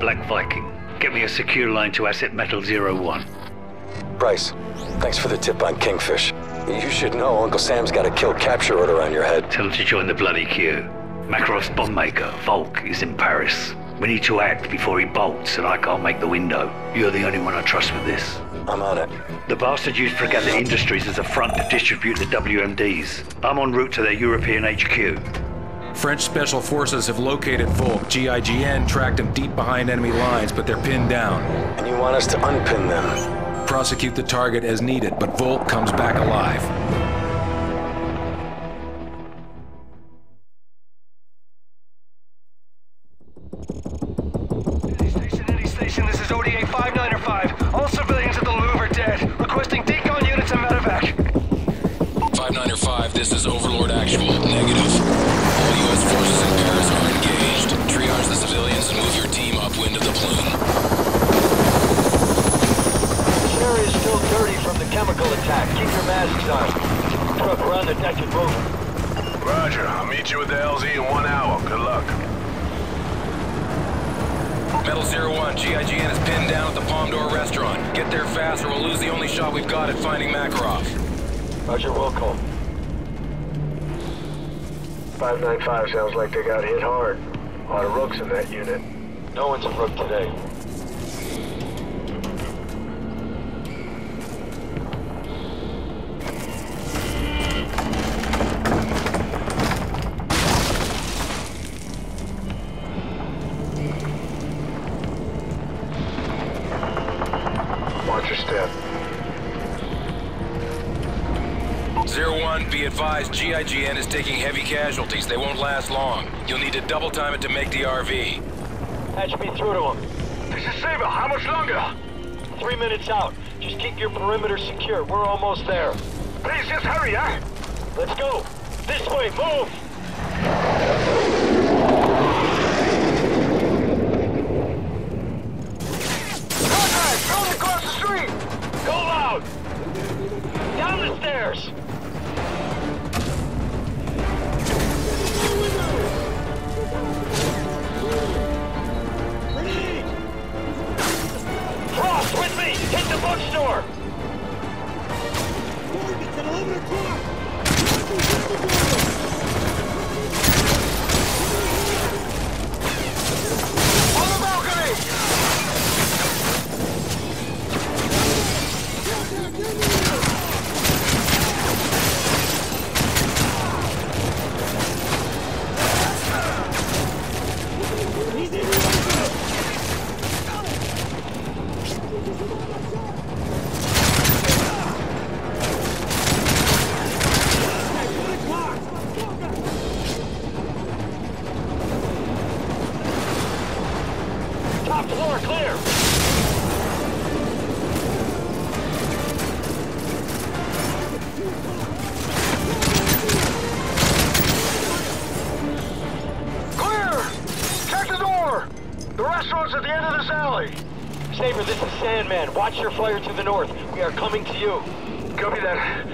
Black Viking. Get me a secure line to Asset Metal Zero One. Bryce, thanks for the tip on Kingfish. You should know Uncle Sam's got a kill capture order on your head. Tell him to join the bloody queue. Makarov's bomb maker, Volk, is in Paris. We need to act before he bolts, and I can't make the window. You're the only one I trust with this. I'm on it. The bastard used Fregatta Industries as a front to distribute the WMDs. I'm en route to their European HQ. French Special Forces have located Volk. GIGN tracked him deep behind enemy lines, but they're pinned down. And you want us to unpin them? Prosecute the target as needed, but Volk comes back alive. Station, station, this is ODA 5905. All civilians at the Louvre are dead. Requesting decon units and medevac. 5905, this is Overlord Actual. Negative. All forces in Paris are engaged. Triage the civilians and move your team upwind of the plume. This area is still dirty from the chemical attack. Keep your masks on. Truck around the deck and move. Roger. I'll meet you at the LZ in one hour. Good luck. Metal Zero One, GIGN is pinned down at the Palm Door restaurant. Get there fast or we'll lose the only shot we've got at finding Makarov. Roger, will call. 595 sounds like they got hit hard. A lot of rooks in that unit. No one's a rook today. One, be advised, GIGN is taking heavy casualties. They won't last long. You'll need to double time it to make the RV. Patch me through to him. This is Saber. How much longer? Three minutes out. Just keep your perimeter secure. We're almost there. Please, just hurry, huh? Let's go. This way, move! Watch your flyer to the north. We are coming to you. Copy that.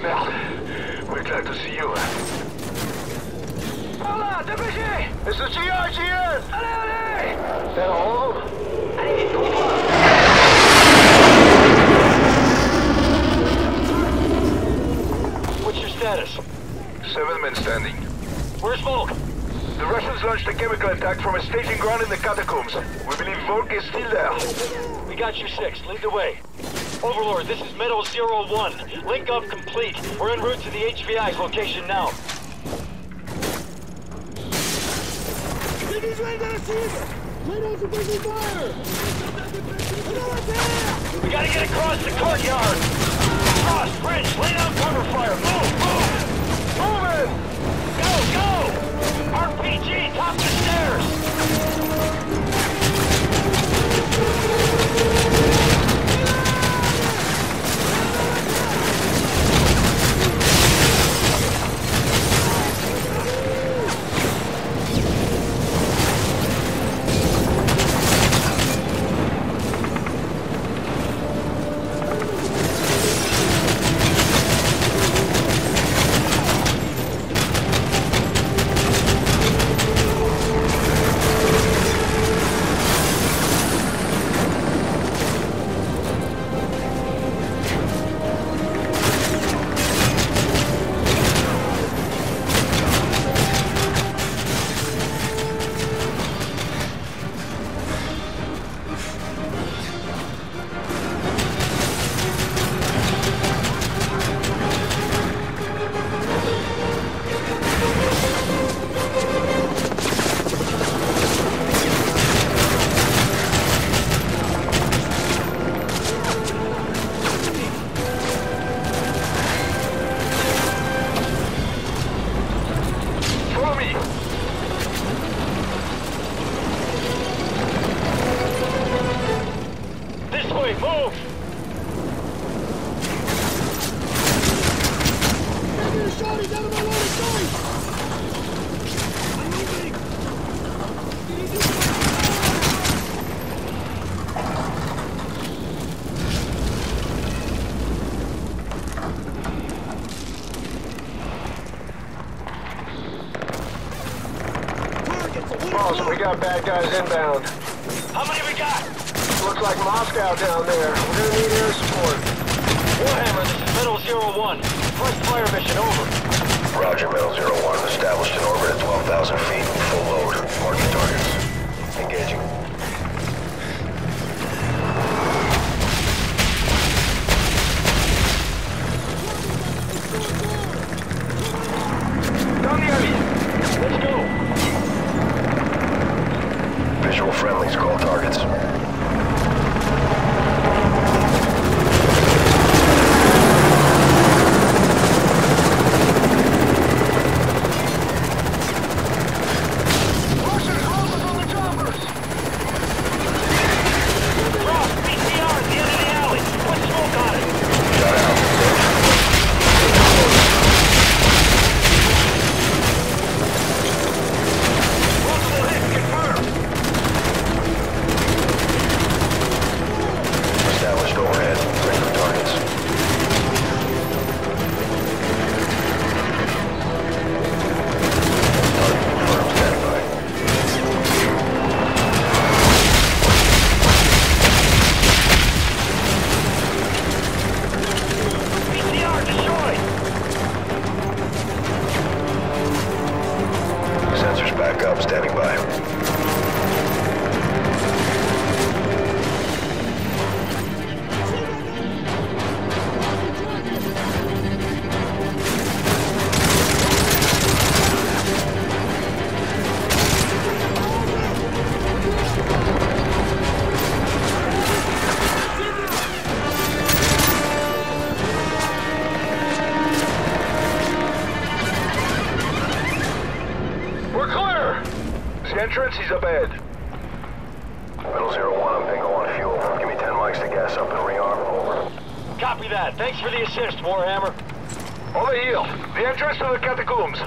Mel, we're glad to see you. Hola, dépêchez! It's the GIGN! Allez, allez! That all of them? Allez, vite, coupe What's your status? Seven men standing. Where's Volk? The Russians launched a chemical attack from a staging ground in the catacombs. We believe Volk is still there. We got you six. Lead the way. Overlord, this is Metal Zero One. Link up complete. We're en route to the HVI's location now. We gotta get across the courtyard. Frost, Bridge, lay down cover fire. Move, move. Moving. Go, go. RPG, top the stairs. Got bad guys inbound. How many we got? Looks like Moscow down there. We're gonna need air support. Warhammer, this is Metal Zero One. First fire mission over. Roger, Metal Zero One. Established Copy that. Thanks for the assist, Warhammer. Over heel. The entrance to the catacombs.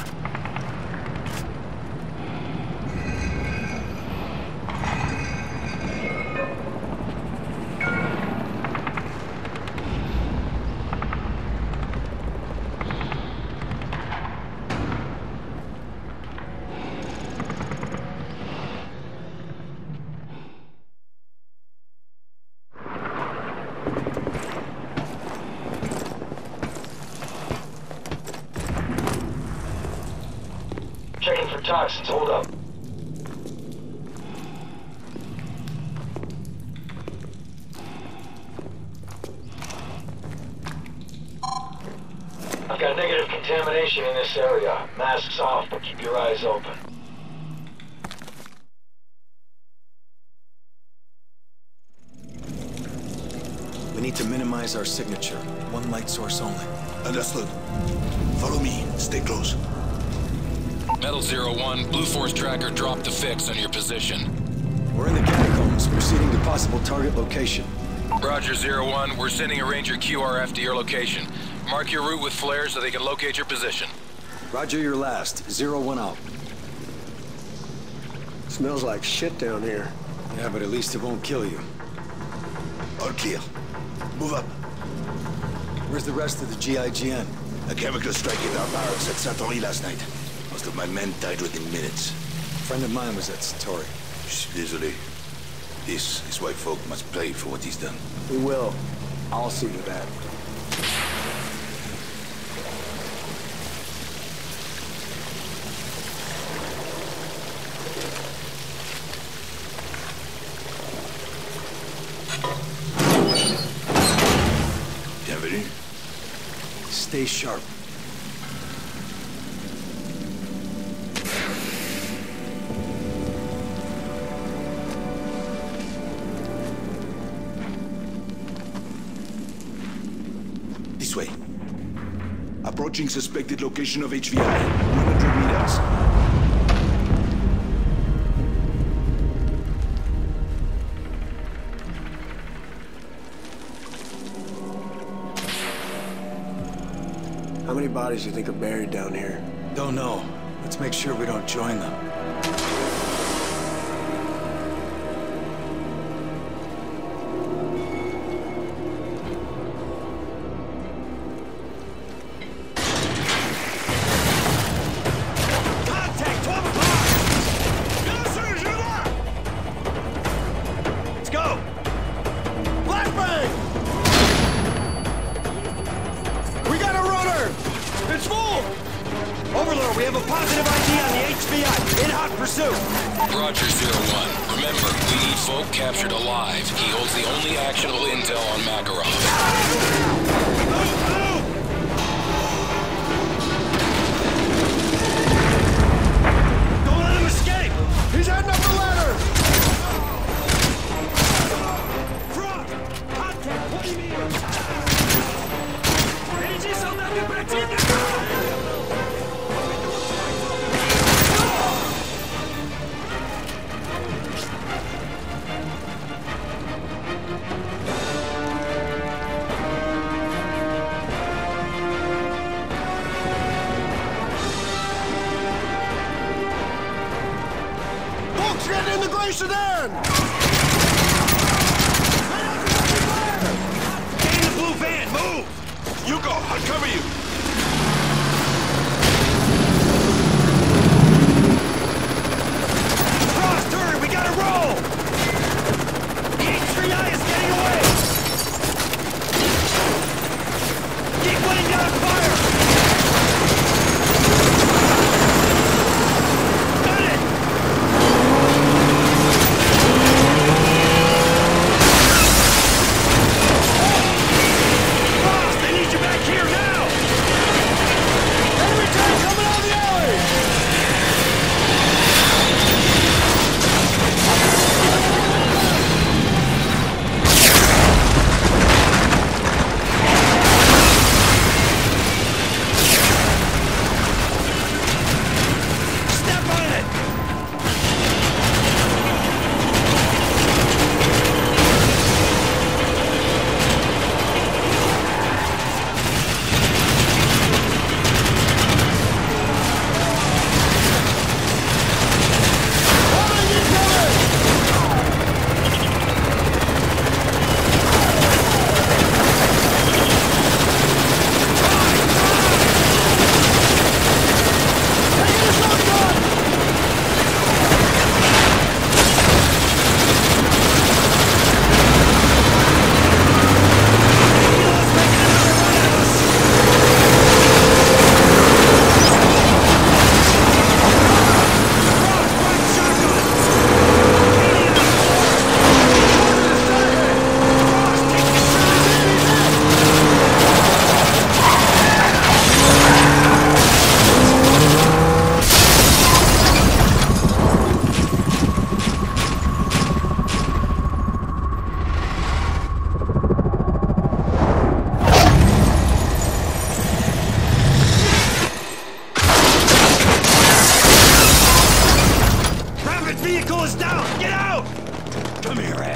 Checking for toxins. Hold up. I've got negative contamination in this area. Masks off, but keep your eyes open. We need to minimize our signature. One light source only. Understood. Follow me. Stay close. Metal Zero One, Blue Force Tracker dropped the fix on your position. We're in the catacombs, proceeding to possible target location. Roger Zero One, we're sending a Ranger QRF to your location. Mark your route with flares so they can locate your position. Roger your last. Zero one out. Smells like shit down here. Yeah, but at least it won't kill you. All clear. Move up. Where's the rest of the GIGN? A chemical strike hit our barracks at Satory last night. Of my men died within minutes. A friend of mine was at Satory. Désolé. This is why Volk must pay for what he's done. We will. I'll see to that. Bienvenue. Stay sharp. Approaching suspected location of HVI. 100 meters. How many bodies do you think are buried down here? Don't know. Let's make sure we don't join them. Get in the blue van, move! You go, I'll cover you.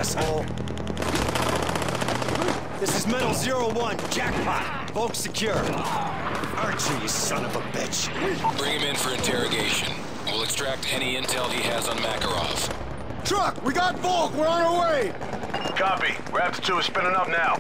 Asshole. This is Metal Zero One, jackpot. Volk secure. Aren't you, you son of a bitch? Bring him in for interrogation. We'll extract any intel he has on Makarov. Truck, we got Volk. We're on our way. Copy. Raptor 2 is spinning up now.